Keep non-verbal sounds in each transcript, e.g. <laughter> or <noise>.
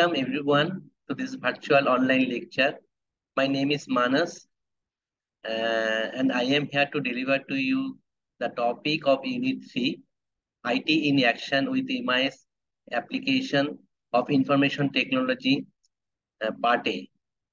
Welcome everyone to this virtual online lecture. My name is Manas uh, and I am here to deliver to you the topic of Unit 3, IT in Action with MIS Application of Information Technology, uh, Part A.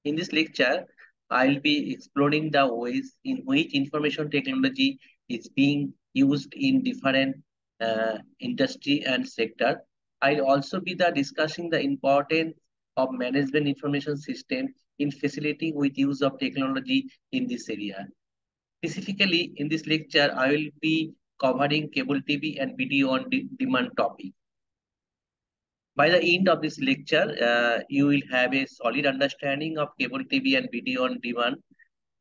In this lecture, I'll be exploring the ways in which information technology is being used in different uh, industry and sector I'll also be the discussing the importance of management information system in facilitating with use of technology in this area. Specifically, in this lecture, I will be covering cable TV and video on de demand topic. By the end of this lecture, uh, you will have a solid understanding of cable TV and video on demand,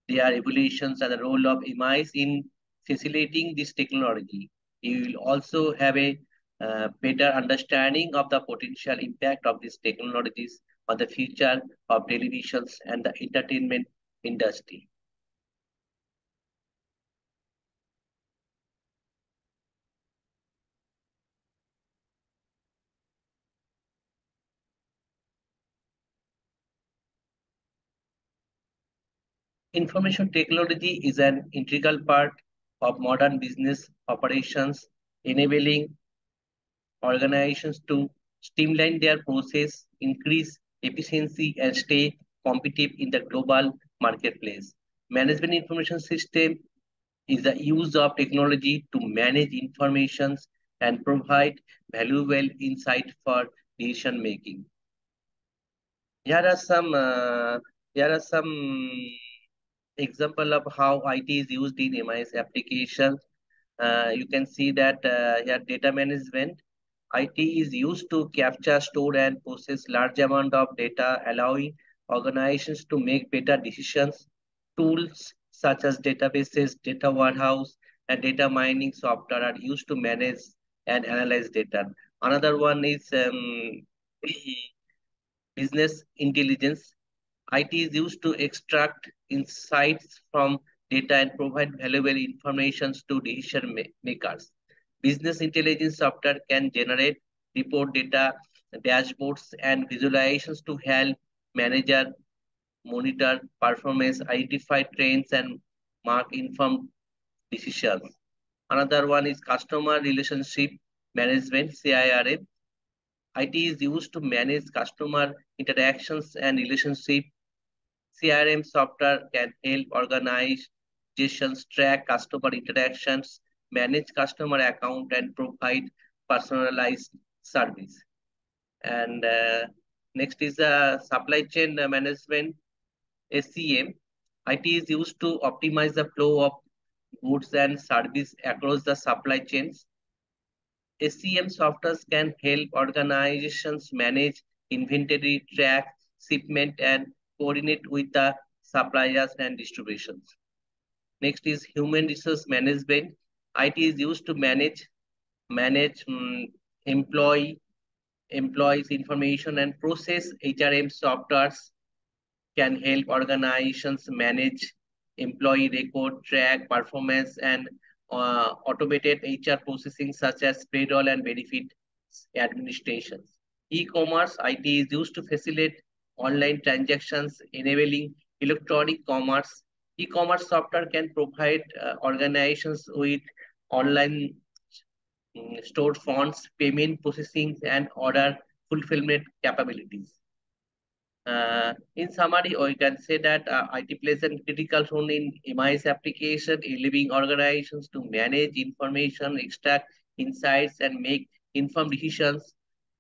their evolutions and the role of MIS in facilitating this technology. You will also have a uh, better understanding of the potential impact of these technologies on the future of televisions and the entertainment industry. Information technology is an integral part of modern business operations, enabling organizations to streamline their process, increase efficiency, and stay competitive in the global marketplace. Management information system is the use of technology to manage information and provide valuable insight for decision making. Here are some uh, here are some example of how IT is used in MIS applications. Uh, you can see that uh, here data management IT is used to capture, store, and process large amount of data, allowing organizations to make better decisions. Tools such as databases, data warehouse, and data mining software are used to manage and analyze data. Another one is um, <clears throat> business intelligence. IT is used to extract insights from data and provide valuable information to decision makers. Business intelligence software can generate report data, dashboards, and visualizations to help manager monitor performance, identify trends, and mark informed decisions. Another one is customer relationship management, CRM. IT is used to manage customer interactions and relationship. CRM software can help organizations track customer interactions manage customer account and provide personalized service. And uh, next is uh, supply chain management, SCM. IT is used to optimize the flow of goods and service across the supply chains. SCM software can help organizations manage inventory, track shipment, and coordinate with the suppliers and distributions. Next is human resource management. IT is used to manage manage um, employee employees information and process HRM softwares can help organizations manage employee record, track performance, and uh, automated HR processing such as payroll and benefit administrations. E-commerce IT is used to facilitate online transactions, enabling electronic commerce. E-commerce software can provide uh, organizations with online um, stored funds, payment processing, and order fulfillment capabilities. Uh, in summary, we can say that uh, IT plays a critical role in MIS application, enabling organizations to manage information, extract insights, and make informed decisions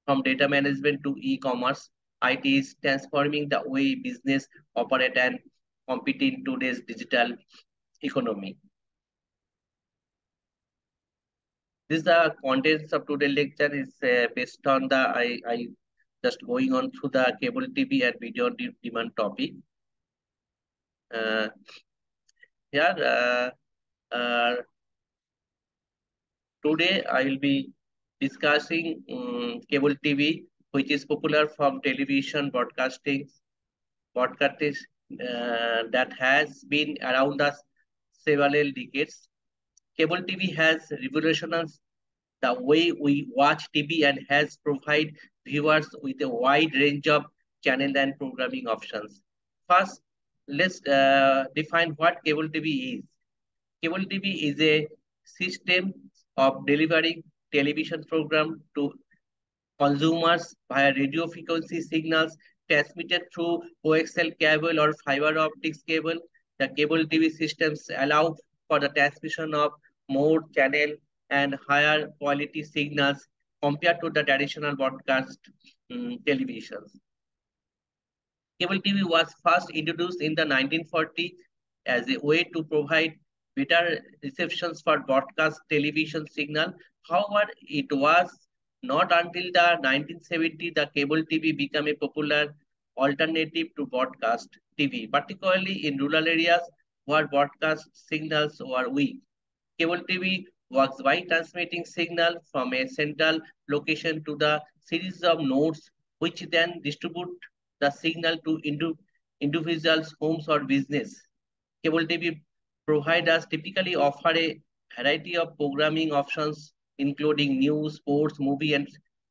from data management to e-commerce. IT is transforming the way business operate and compete in today's digital economy. This the contents of today's lecture is uh, based on the I, I just going on through the cable TV and video demand topic. Uh, here, uh, uh, today I will be discussing um, cable TV which is popular from television broadcasting, broadcasting uh, that has been around us several decades. Cable TV has revolutionized the way we watch TV and has provided viewers with a wide range of channel and programming options. First, let's uh, define what cable TV is. Cable TV is a system of delivering television program to consumers via radio frequency signals transmitted through coaxial cable or fiber optics cable. The cable TV systems allow for the transmission of more channel and higher quality signals compared to the traditional broadcast um, televisions. Cable TV was first introduced in the 1940s as a way to provide better receptions for broadcast television signal. However, it was not until the 1970s the cable TV became a popular alternative to broadcast TV, particularly in rural areas where broadcast signals were weak. Cable TV works by transmitting signal from a central location to the series of nodes, which then distribute the signal to individuals, homes, or business. Cable TV providers typically offer a variety of programming options, including news, sports, movie, and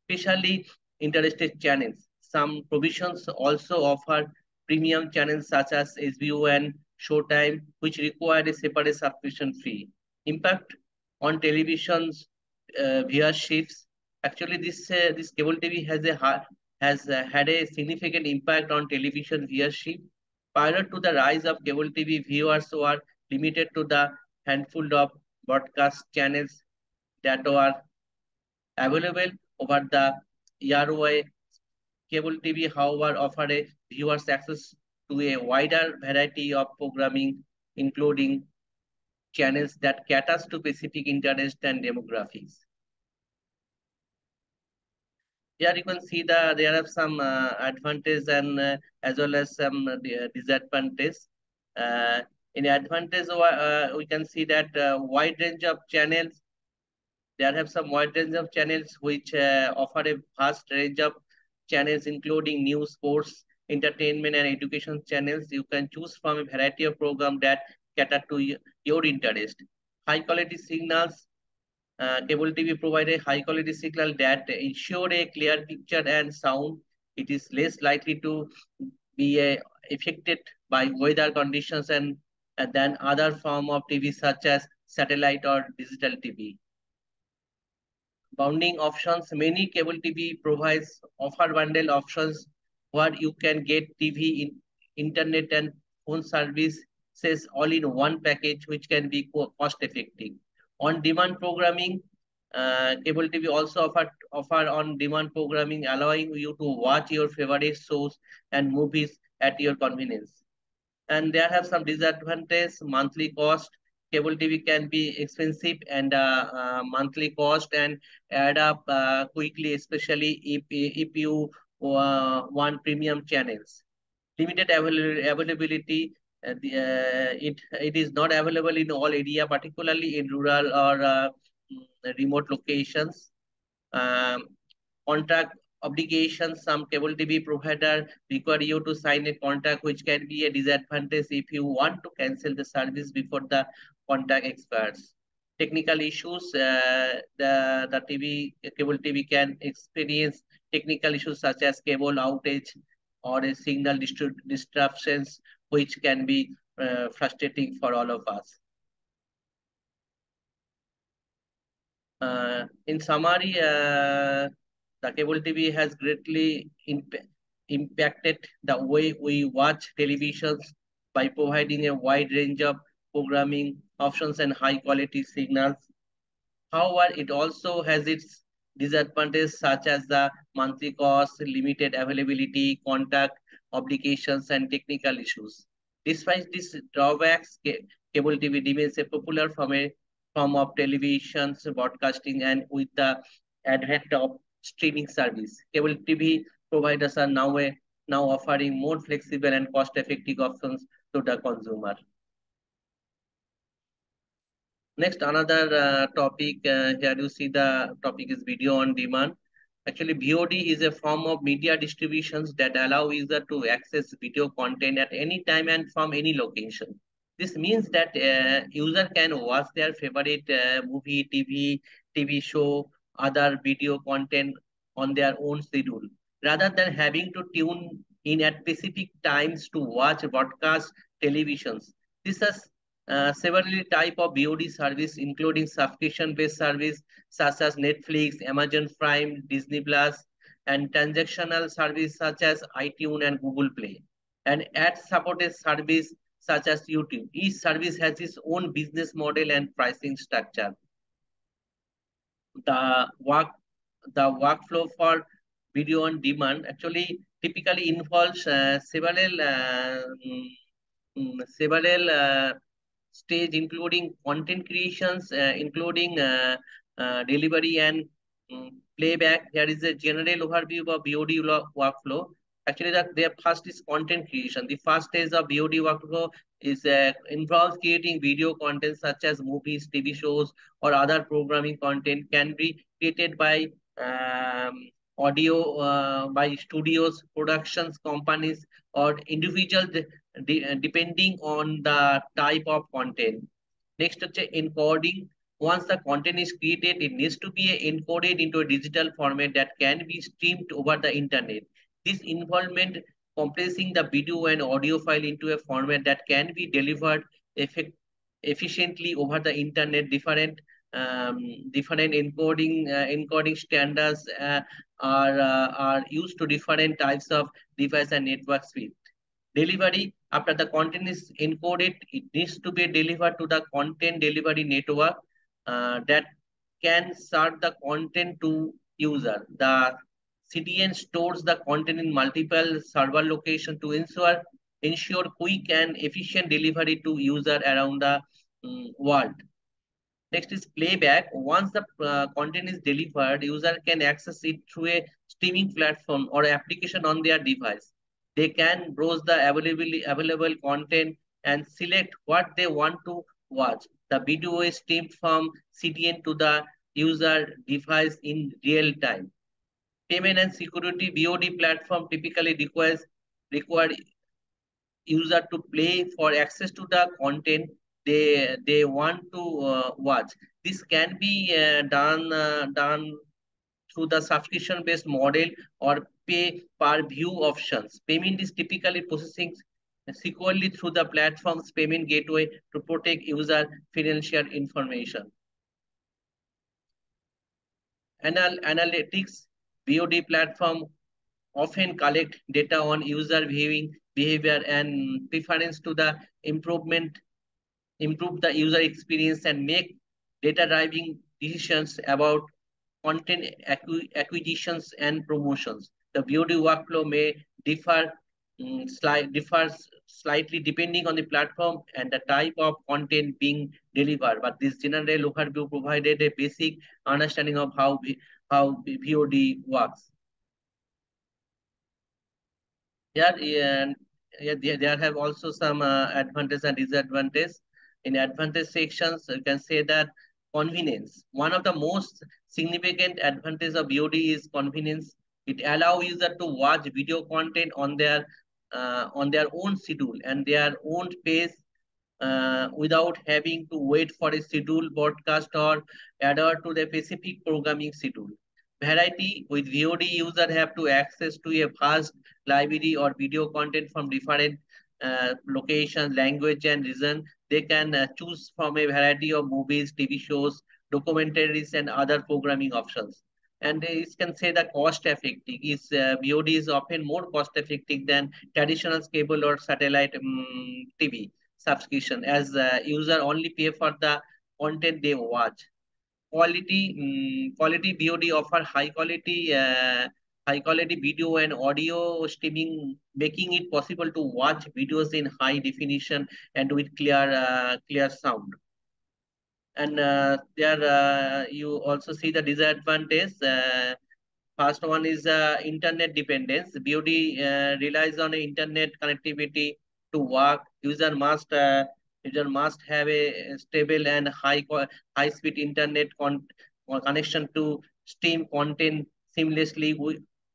especially interested channels. Some provisions also offer premium channels such as HBO and Showtime, which require a separate subscription fee. Impact on television's uh, viewerships. Actually, this uh, this cable TV has a has uh, had a significant impact on television viewership. Prior to the rise of cable TV, viewers were limited to the handful of broadcast channels that were available over the airway. Cable TV, however, offered a viewers access to a wider variety of programming, including channels that caters to specific interest and demographics. Here you can see the there are some uh, advantage and uh, as well as some uh, disadvantage. Uh, in advantage, uh, we can see that uh, wide range of channels. There have some wide range of channels which uh, offer a vast range of channels, including news, sports, entertainment, and education channels. You can choose from a variety of programs that cater to your interest. High quality signals. Uh, cable TV provide a high quality signal that ensure a clear picture and sound. It is less likely to be uh, affected by weather conditions and, and than other form of TV such as satellite or digital TV. Bounding options. Many cable TV provides offer bundle options where you can get TV in internet and phone service says all in one package, which can be cost effective. On demand programming, uh, cable TV also offer, offer on demand programming, allowing you to watch your favorite shows and movies at your convenience. And there have some disadvantages, monthly cost, cable TV can be expensive and uh, uh, monthly cost and add up uh, quickly, especially if, if you uh, want premium channels. Limited avail availability, uh, the, it it is not available in all area, particularly in rural or uh, mm, remote locations. Um, contract obligations, some cable TV provider require you to sign a contract, which can be a disadvantage if you want to cancel the service before the contract expires. Technical issues, uh, the, the TV, cable TV can experience technical issues such as cable outage or a signal disruptions which can be uh, frustrating for all of us. Uh, in summary, uh, the cable TV has greatly imp impacted the way we watch televisions by providing a wide range of programming options and high quality signals. However, it also has its disadvantages such as the monthly cost, limited availability, contact obligations, and technical issues. Despite these drawbacks, cable TV remains a popular form, a form of television broadcasting and with the advent of streaming service. Cable TV providers are now, a, now offering more flexible and cost-effective options to the consumer. Next, another uh, topic, uh, here you see the topic is video on demand. Actually, VOD is a form of media distributions that allow user to access video content at any time and from any location. This means that uh, user can watch their favorite uh, movie, TV, TV show, other video content on their own schedule, rather than having to tune in at specific times to watch broadcast televisions. This has uh, several type of VOD service, including subscription-based service such as Netflix, Amazon Prime, Disney Plus, and transactional service such as iTunes and Google Play, and ad-supported service such as YouTube. Each service has its own business model and pricing structure. The work, the workflow for video on demand actually typically involves uh, several uh, um, several uh, stage, including content creations, uh, including uh, uh, delivery and um, playback. There is a general overview of VOD workflow. Actually, that their first is content creation. The first stage of VOD workflow is uh, involves creating video content such as movies, TV shows, or other programming content can be created by um, audio uh, by studios, productions companies, or individuals de depending on the type of content. Next, encoding. Once the content is created, it needs to be encoded into a digital format that can be streamed over the internet. This involvement compressing the video and audio file into a format that can be delivered effect efficiently over the internet. Different um, different encoding uh, encoding standards uh, are uh, are used to different types of device and network speed. Delivery after the content is encoded, it needs to be delivered to the content delivery network uh, that can serve the content to user. The CDN stores the content in multiple server locations to ensure ensure quick and efficient delivery to user around the um, world. Next is playback. Once the uh, content is delivered, user can access it through a streaming platform or application on their device. They can browse the available, available content and select what they want to watch. The video is streamed from CDN to the user device in real time. Payment and security VOD platform typically requires require user to pay for access to the content they they want to uh, watch. This can be uh, done uh, done through the subscription based model or pay per view options. Payment is typically processing securely through the platform's payment gateway to protect user financial information. Anal analytics VOD platform often collect data on user viewing behavior and preference to the improvement, improve the user experience and make data driving decisions about content acquisitions and promotions the VOD workflow may differ um, slight, differs slightly depending on the platform and the type of content being delivered. But this general overview provided a basic understanding of how, how VOD works. Yeah, yeah, yeah, there have also some uh, advantages and disadvantages. In advantage sections, you can say that convenience. One of the most significant advantage of VOD is convenience it allows user to watch video content on their uh, on their own schedule and their own pace uh, without having to wait for a schedule broadcast or adhere to the specific programming schedule. Variety with VOD user have to access to a vast library or video content from different uh, locations, language and region. They can uh, choose from a variety of movies, TV shows, documentaries and other programming options and you can say that cost effective is uh, VOD is often more cost effective than traditional cable or satellite um, TV subscription as uh, user only pay for the content they watch. Quality um, quality VOD offer high quality uh, high quality video and audio streaming, making it possible to watch videos in high definition and with clear uh, clear sound and uh, there uh, you also see the disadvantage. Uh, first one is uh, internet dependence. VOD uh, relies on internet connectivity to work. User must user must have a stable and high high speed internet con connection to stream content seamlessly,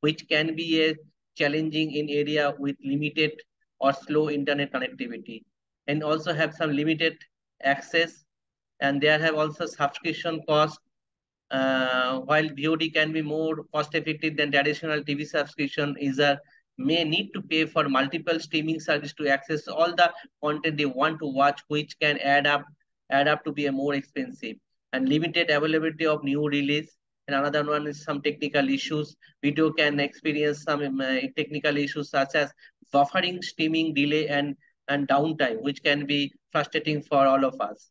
which can be a challenging in area with limited or slow internet connectivity. And also have some limited access. And there have also subscription cost uh, while VOD can be more cost effective than traditional TV subscription user may need to pay for multiple streaming service to access all the content they want to watch which can add up add up to be a more expensive. And limited availability of new release and another one is some technical issues. Video can experience some um, uh, technical issues such as buffering, streaming delay, and, and downtime, which can be frustrating for all of us.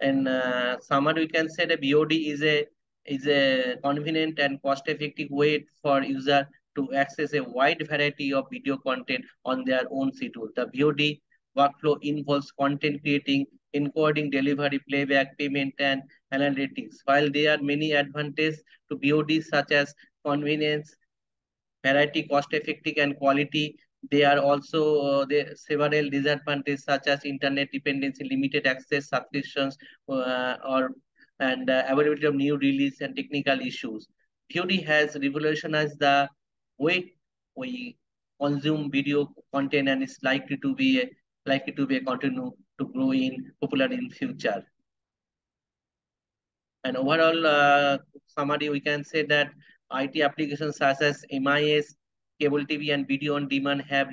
And uh, summary, we can say that VOD is a is a convenient and cost-effective way for user to access a wide variety of video content on their own schedule. The VOD workflow involves content creating, encoding, delivery, playback, payment, and analytics. While there are many advantages to VOD such as convenience, variety, cost effective, and quality, there are also uh, there several disadvantages such as internet dependency, limited access, subscriptions, uh, or and uh, availability of new release and technical issues. VOD has revolutionized the way we consume video content and is likely to be a, likely to be a continue to grow in popular in future. And overall uh, summary, we can say that IT applications such as MIS, cable TV, and video on demand have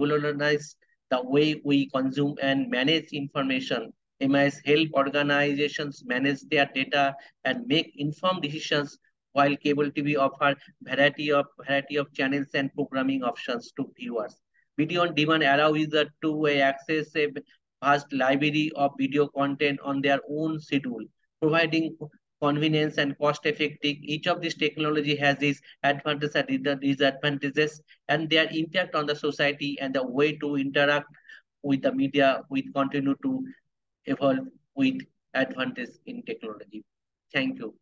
revolutionized the way we consume and manage information. MIS help organizations manage their data and make informed decisions while cable TV offer variety of variety of channels and programming options to viewers. Video on demand allow user to access a vast library of video content on their own schedule, providing convenience and cost effective. Each of these technology has its advantages and disadvantages and their impact on the society and the way to interact with the media will continue to evolve with advantage in technology. Thank you.